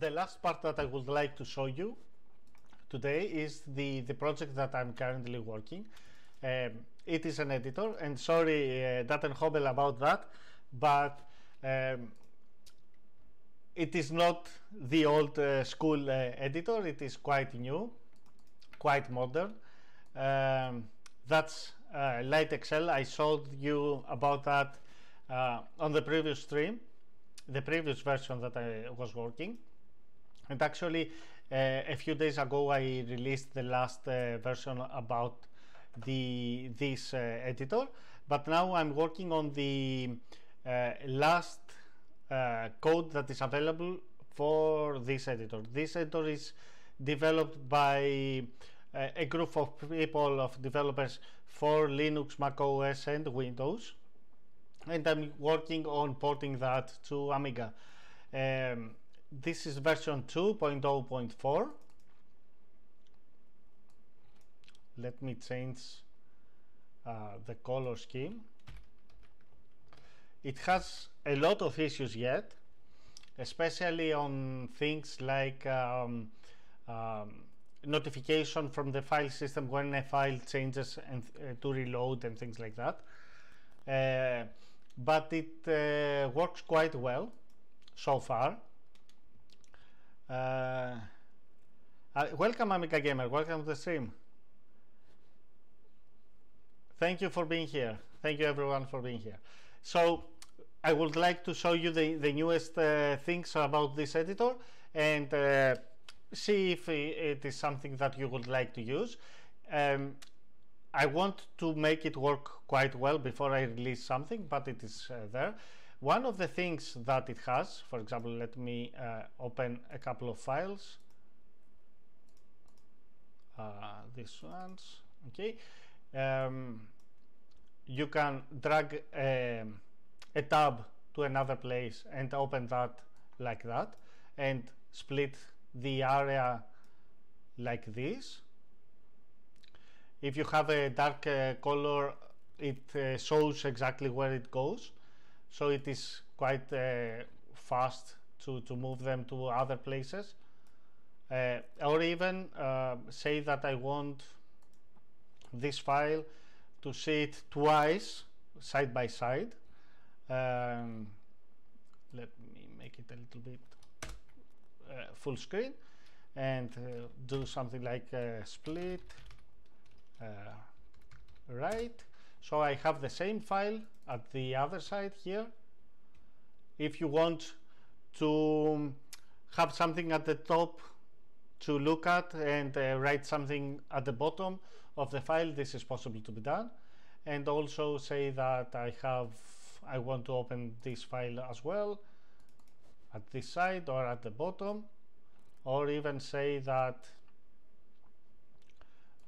the last part that I would like to show you today is the, the project that I'm currently working. Um, it is an editor, and sorry, uh, Daten Hobel about that, but um, it is not the old uh, school uh, editor, it is quite new, quite modern. Um, that's uh, Lite XL. I showed you about that uh, on the previous stream, the previous version that I was working. And actually, uh, a few days ago, I released the last uh, version about the this uh, editor. But now I'm working on the last code that is available for this editor. This editor is developed by a group of people of developers for Linux, Mac OS and Windows and I'm working on porting that to Amiga. Um, this is version 2.0.4 let me change uh, the color scheme. It has a lot of issues yet especially on things like um, um, notification from the file system when a file changes and uh, to reload and things like that. Uh, but it uh, works quite well so far uh, uh, welcome Amiga Gamer, welcome to the stream thank you for being here thank you everyone for being here so I would like to show you the, the newest uh, things about this editor and see if it is something that you would like to use. Um, I want to make it work quite well before I release something, but it is uh, there. One of the things that it has, for example, let me uh, open a couple of files. Uh, these ones, okay. Um, you can drag um, a tab to another place and open that like that and split the area like this. If you have a dark uh, color, it uh, shows exactly where it goes. So it is quite uh, fast to, to move them to other places. Uh, or even uh, say that I want this file to see it twice side by side. Um, let me make it a little bit uh, full screen and uh, do something like uh, split right so I have the same file at the other side here. If you want to have something at the top to look at and uh, write something at the bottom of the file this is possible to be done. And also say that I have I want to open this file as well at this side or at the bottom. Or even say that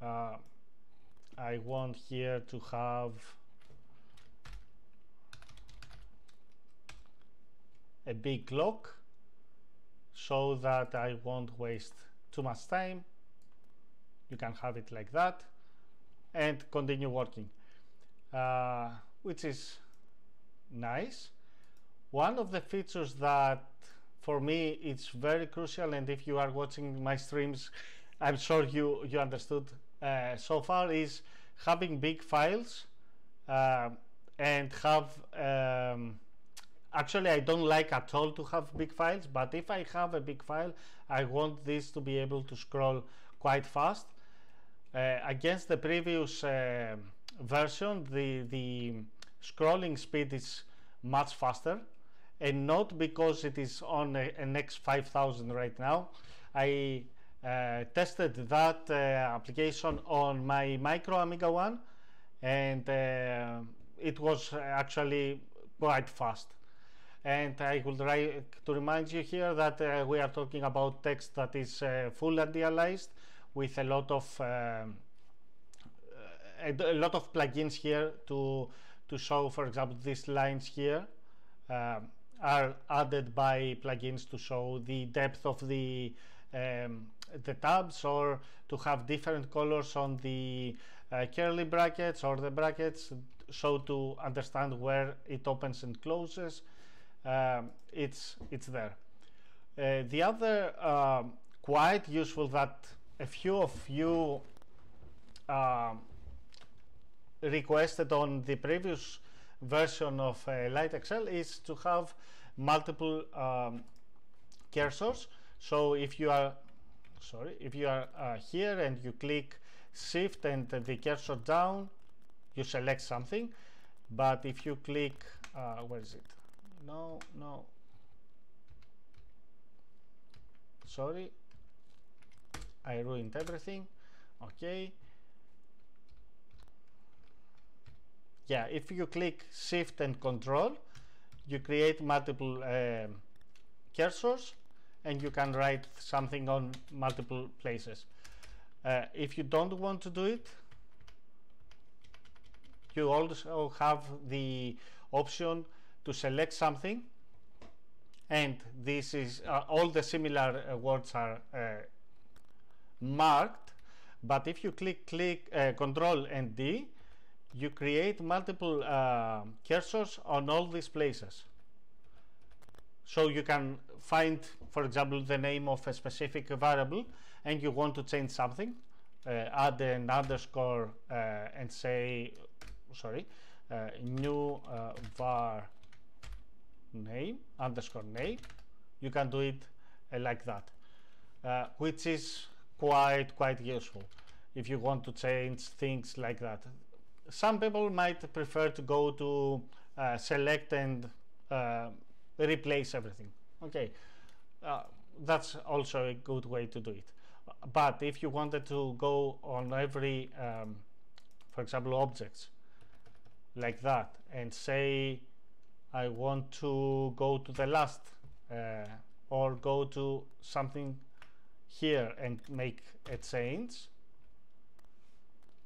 uh, I want here to have a big lock so that I won't waste too much time. You can have it like that. And continue working uh, which is nice. One of the features that for me it's very crucial and if you are watching my streams I'm sure you you understood uh, so far is having big files uh, and have um, actually I don't like at all to have big files but if I have a big file I want this to be able to scroll quite fast uh, against the previous uh, version the the scrolling speed is much faster and not because it is on a, an X5000 right now. I uh, tested that uh, application on my Micro Amiga one and uh, it was actually quite fast. And I would like to remind you here that uh, we are talking about text that is uh, full antialiased with a lot of um, a, lot of plugins here to to show, for example, these lines here. Um, are added by plugins to show the depth of the um, the tabs or to have different colors on the uh, curly brackets or the brackets so to understand where it opens and closes um, it's it's there Uh, the other um, quite useful that a few of you uh, requested on the previous version of uh, Lite XL is to have multiple um, cursors. So if you are sorry, if you are uh, here and you click shift and the cursor down, you select something. But if you click, uh, where is it? No, no. Sorry, I ruined everything. Okay. Yeah, if you click shift and control, you create multiple um, cursors and you can write something on multiple places. Uh, if you don't want to do it, you also have the option to select something and this is uh, all the similar uh, words are uh, marked but if you click click uh, control and D you create multiple uh, cursors on all these places so you can find for example the name of a specific variable and you want to change something uh, add an underscore uh, and say sorry uh, new uh, var name underscore name. You can do it uh, like that which is quite quite useful if you want to change things like that. Some people might prefer to go to select and replace everything. Okay uh, that's also a good way to do it. But if you wanted to go on every um, for example objects like that and say I want to go to the last uh, or go to something here and make a change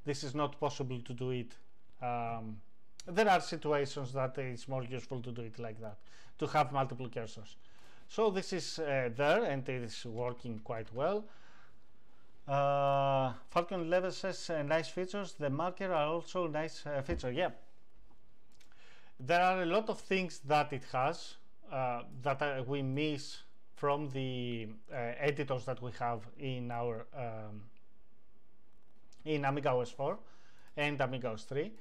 this is not possible to do it um, there are situations that it's more useful to do it like that to have multiple cursors. So this is uh, there and it is working quite well. Uh, Falcon 11 says uh, nice features. The marker are also nice uh, feature yeah. There are a lot of things that it has uh, that uh, we miss from the editors that we have in our um, in Amiga OS 4 and Amiga OS 3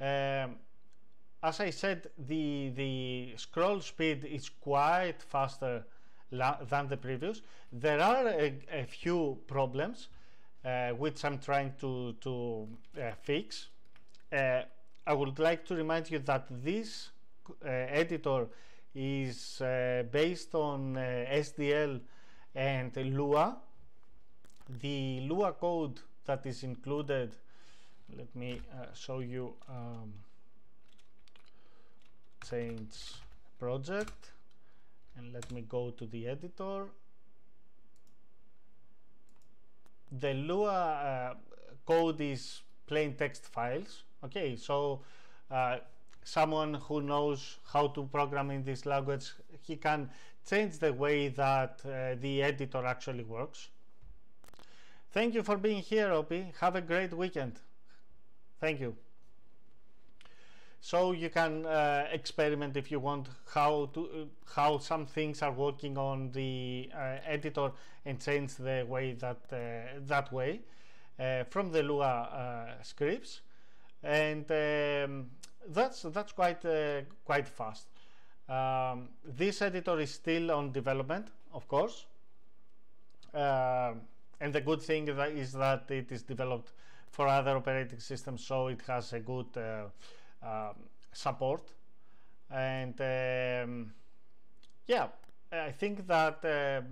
um, as I said, the, the scroll speed is quite faster than the previous. There are a, a few problems uh, which I'm trying to, to uh, fix. Uh, I would like to remind you that this uh, editor is uh, based on uh, SDL and Lua. The Lua code that is included, let me show you. Um, change project. And let me go to the editor. The Lua uh, code is plain text files. Okay so uh, someone who knows how to program in this language he can change the way that uh, the editor actually works. Thank you for being here Opie. Have a great weekend. Thank you so you can uh, experiment if you want how to uh, how some things are working on the uh, editor and change the way that uh, that way uh, from the Lua uh, scripts. And um, that's that's quite quite fast. Um, this editor is still on development of course. And the good thing is that it is developed for other operating systems so it has a good um, support. And um, yeah I think that uh,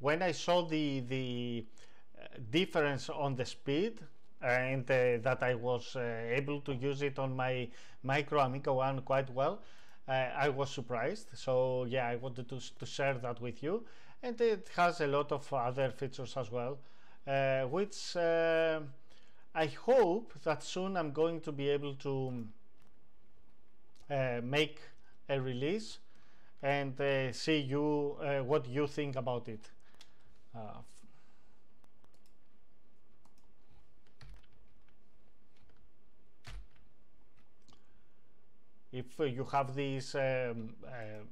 when I saw the the uh, difference on the speed and uh, that I was uh, able to use it on my micro Amiga one quite well I was surprised. So yeah I wanted to, to share that with you. And it has a lot of other features as well which I hope that soon I'm going to be able to uh, make a release and uh, see you uh, what you think about it. Uh, if you have this um, uh,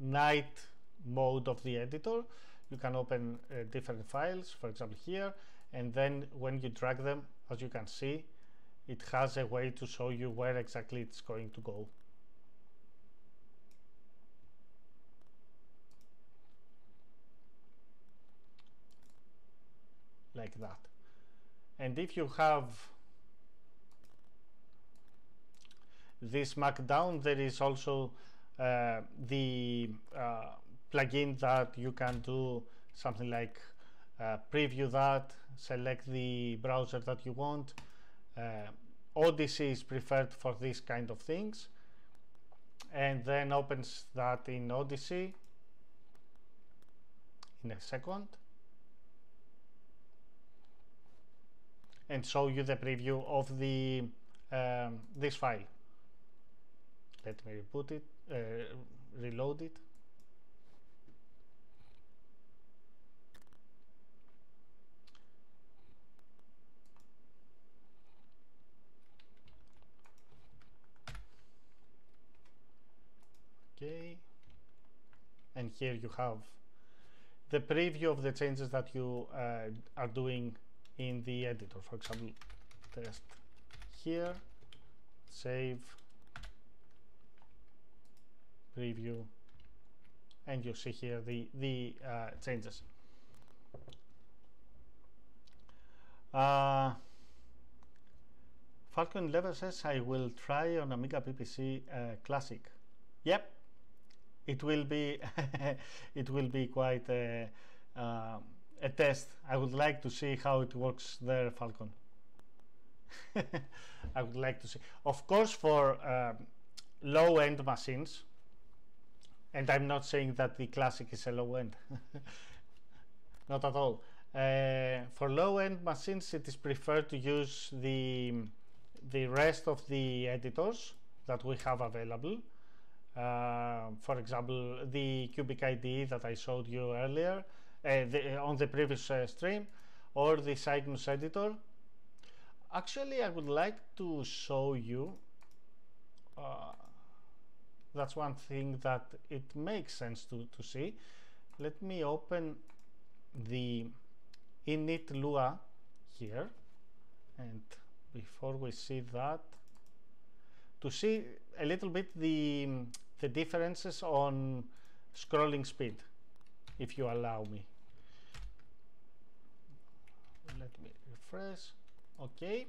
night mode of the editor you can open uh, different files for example here and then when you drag them as you can see it has a way to show you where exactly it's going to go. Like that. And if you have this markdown there is also uh, the uh, plugin that you can do something like uh, preview that select the browser that you want. Uh, Odyssey is preferred for these kind of things. And then opens that in Odyssey in a second. And show you the preview of the um, this file. Let me put it uh, reload it okay? And here you have the preview of the changes that you uh, are doing in the editor. For example test here save preview and you see here the the uh, changes. Uh, Falcon 11 says I will try on Amiga PPC uh, Classic. Yep it will be it will be quite a, uh, a test. I would like to see how it works there Falcon. I would like to see. Of course for um, low-end machines and I'm not saying that the classic is a low end not at all. Uh, for low-end machines it is preferred to use the the rest of the editors that we have available uh, for example the cubic IDE that I showed you earlier uh, the, on the previous uh, stream or the Cygnus editor actually I would like to show you uh, that's one thing that it makes sense to, to see. Let me open the init Lua here and before we see that to see a little bit the the differences on scrolling speed if you allow me. Let me refresh. Okay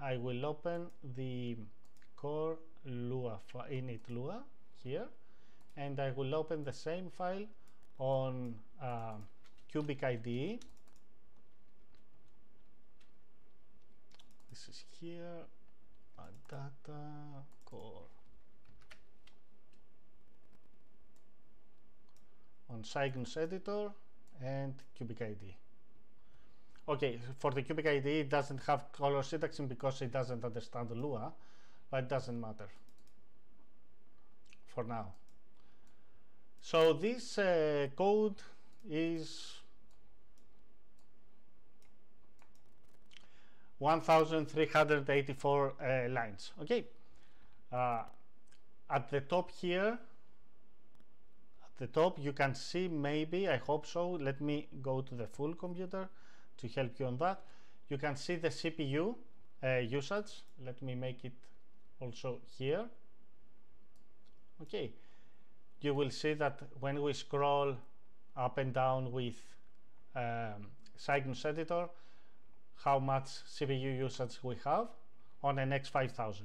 I will open the core Lua init Lua here and I will open the same file on uh, Cubic IDE this is here. Data core. On Cygnus editor and Cubic IDE okay for the Cubic IDE it doesn't have color syntaxing because it doesn't understand Lua but it doesn't matter. For now. So this uh, code is 1384 uh, lines. Okay. Uh, at the top here at the top you can see maybe I hope so let me go to the full computer to help you on that. You can see the CPU uh, usage. Let me make it also here. Okay. You will see that when we scroll up and down with um, Cygnus editor how much CPU usage we have on an X5000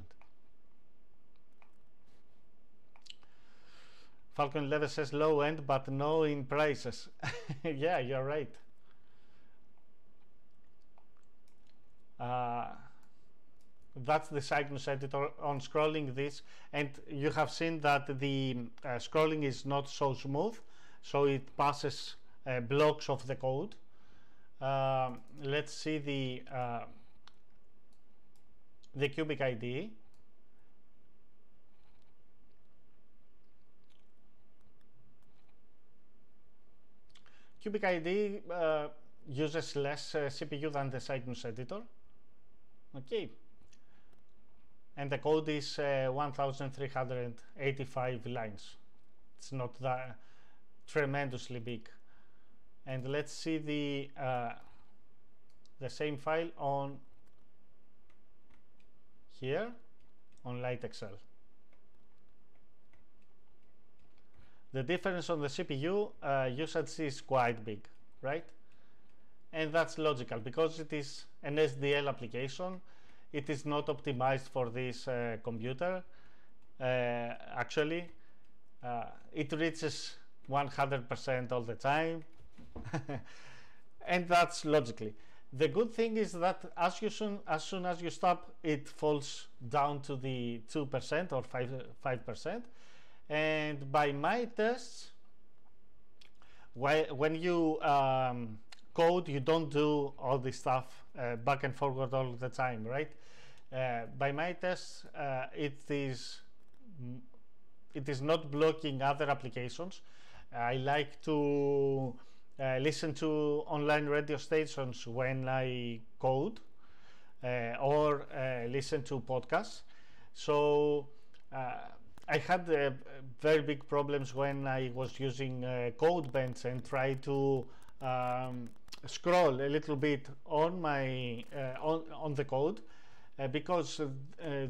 Falcon 11 says low end but no in prices. Yeah you're right. Uh, that's the Cygnus editor on scrolling this and you have seen that the uh, scrolling is not so smooth so it passes uh, blocks of the code um, let's see the uh, the cubic IDE. cubic IDE uh, uses less uh, CPU than the Cygnus editor. Okay. And the code is uh, 1385 lines. It's not that tremendously big and let's see the uh, the same file on here on Lite XL the difference on the CPU uh, usage is quite big right? And that's logical because it is an SDL application. It is not optimized for this uh, computer. Uh, actually uh, it reaches 100% all the time and that's logically. The good thing is that as you soon as soon as you stop it falls down to the 2% or 5 5% and by my tests when you um, code you don't do all this stuff uh, back and forward all the time right? Uh, by my tests uh, it is it is not blocking other applications. I like to uh, listen to online radio stations when i code uh, or uh, listen to podcasts so I had very big problems when I was using uh, CodeBench and try to um, scroll a little bit on my on on the code uh, because uh,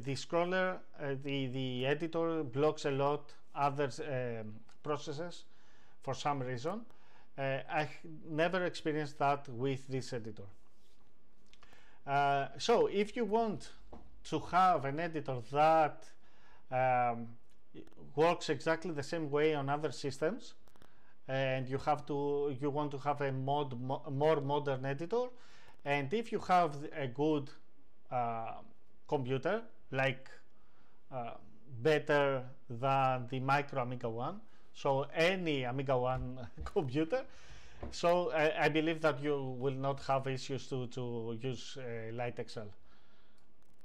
the scroller uh, the the editor blocks a lot other um, processes for some reason. I never experienced that with this editor. so if you want to have an editor that um, works exactly the same way on other systems and you have to you want to have a mod mo more modern editor and if you have a good uh, computer like uh, better than the micro amiga one so any amiga one computer so I, I, believe that you will not have issues to, to use uh, Lite XL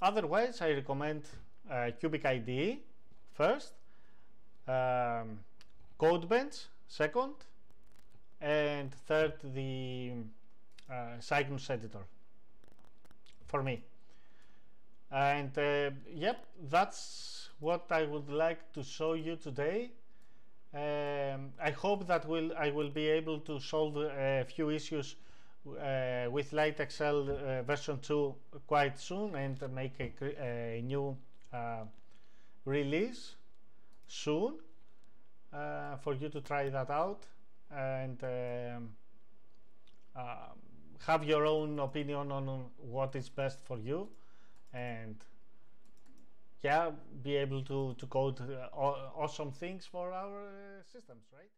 otherwise I recommend uh, Cubic IDE first um, CodeBench second, and third the uh, Cygnus editor for me. And uh, yep, that's what I would like to show you today. Um, I hope that will I will be able to solve a few issues uh, with Lite XL uh, version 2 quite soon and make a, a new uh, release soon uh, for you to try that out. And um, uh, have your own opinion on what is best for you. And yeah be able to to code uh, awesome things for our uh, systems right